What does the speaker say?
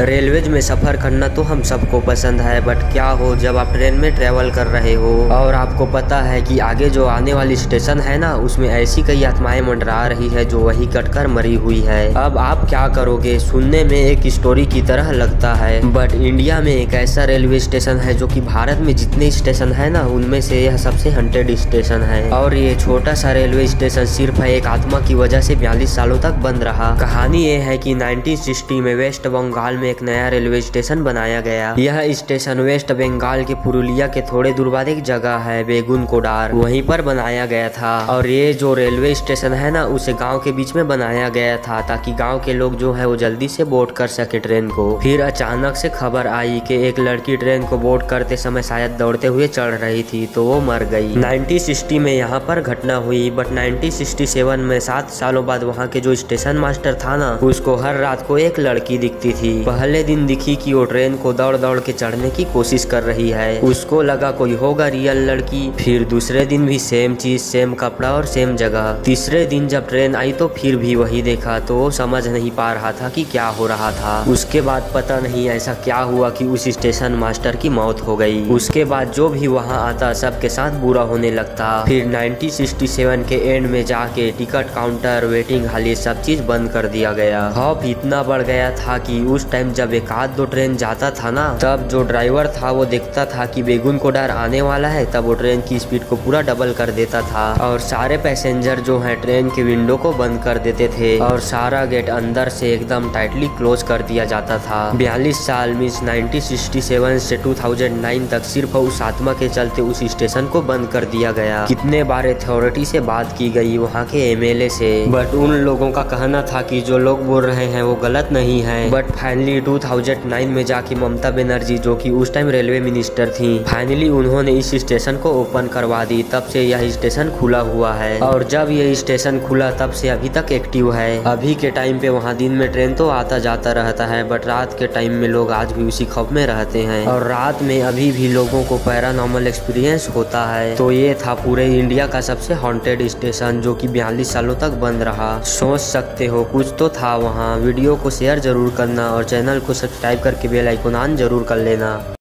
Railways में सफ़र करना तो हम सबको पसंद है बट क्या हो जब आप ट्रेन में ट्रेवल कर रहे हो? और आपको पता है कि आगे जो आने वाली स्टेशन है ना, उसमें ऐसी कई आत्माएँ मंडरा रही है जो वही कटकर मरी हुई है। अब आप क्या करोगे? सुनने में एक स्टोरी की तरह लगता है बट इंडिया में एक ऐसा रेलवे स्टेशन है जो कि भारत में जितने स्टेशन है ना, उनमें से यह सबसे हंटेड स्टेशन है। और ये छोटा सा रेलवे स्टेशन सिर्फ़ एक आत्मा की वजह से बयालीस सालों तक बंद रहा। कहानी ये है कि 1960 में वेस्ट बंगाल में एक नया रेलवे स्टेशन बनाया गया। यह स्टेशन वेस्ट बंगाल के पुरुलिया के थोड़े दूर बाद एक जगह है, बेगुन कोडार। वहीं पर बनाया गया था। और ये जो रेलवे स्टेशन है ना, उसे गाँव के बीच में बनाया गया था, ताकि गाँव के लोग जो है, वो जल्दी से बोर्ड कर सके ट्रेन को। फिर अचानक से खबर आई कि एक लड़की ट्रेन को बोर्ड करते समय शायद दौड़ते हुए चढ़ रही थी तो वो मर गई। 1960 में यहाँ पर घटना हुई बट 1967 में सात सालों बाद वहाँ के जो स्टेशन मास्टर था ना, उसको हर रात को एक लड़की दिखती थी। पहले दिन दिखी कि वो ट्रेन को दौड़ दौड़ के चढ़ने की कोशिश कर रही है। उसको लगा कोई होगा रियल लड़की। फिर दूसरे दिन भी सेम चीज़ सेम कपड़ा और सेम जगह। तीसरे दिन जब ट्रेन आई तो फिर भी वही देखा तो वो समझ नहीं पा रहा था कि क्या हो रहा था। उसके बाद पता नहीं ऐसा क्या हुआ कि उस स्टेशन मास्टर की मौत हो गई। उसके बाद जो भी वहाँ आता सबके साथ बुरा होने लगता। फिर 1967 के एंड में जाके टिकट काउंटर वेटिंग हॉल ये सब चीज़ बंद कर दिया गया। खौफ इतना बढ़ गया था कि उस टाइम जब एक आध दो ट्रेन जाता था ना, तब जो ड्राइवर था वो देखता था कि बेगुन को डर आने वाला है, तब वो ट्रेन की स्पीड को पूरा डबल कर देता था। और सारे पैसेंजर जो है ट्रेन के विंडो को बंद कर देते थे और सारा गेट अंदर से एकदम टाइटली क्लोज कर दिया जाता था। बयालीस साल मीन्स 1967 से 2009 तक सिर्फ़ उस आत्मा के चलते उस स्टेशन को बंद कर दिया गया। कितने बार अथॉरिटी से बात की गई वहाँ के एमएलए से। बट उन लोगों का कहना था कि जो लोग बोल रहे हैं वो गलत नहीं है। बट फाइनली 2009 में जाके ममता बनर्जी, जो कि उस टाइम रेलवे मिनिस्टर थी फाइनली उन्होंने इस स्टेशन को ओपन करवा दी। तब से यह स्टेशन खुला हुआ है। और जब ये स्टेशन खुला, तब से अभी तक एक्टिव है। अभी के टाइम पे वहाँ दिन में ट्रेन तो आता जाता रहता है बट रात के टाइम में लोग आज भी उसी खौफ में रहते हैं। और रात में अभी भी लोगों को पैरानॉर्मल एक्सपीरियंस होता है। तो ये था पूरे इंडिया का सबसे हॉन्टेड स्टेशन जो कि बयालीस सालों तक बंद रहा। सोच सकते हो, कुछ तो था वहाँ। वीडियो को शेयर ज़रूर करना और चैनल को सब्सक्राइब करके बेल आइकन ऑन ज़रूर कर लेना।